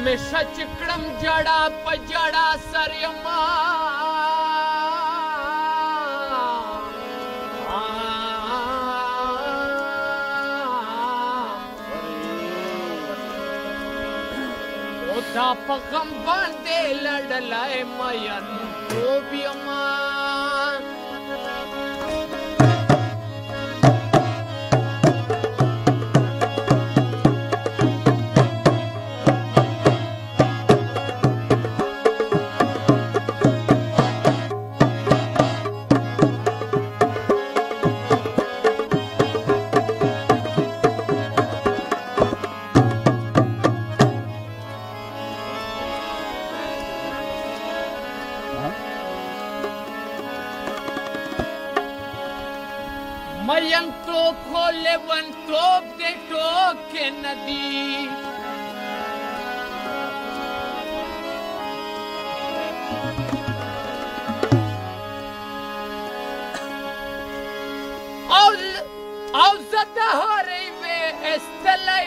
हमेशा चिकड़म जड़ा पजड़ा सरयमा। पगम बांधे लड़लाए मयन तो भी अमा मयन तो खोले वन तोप दे टोके नदी और और zata hare ve estelai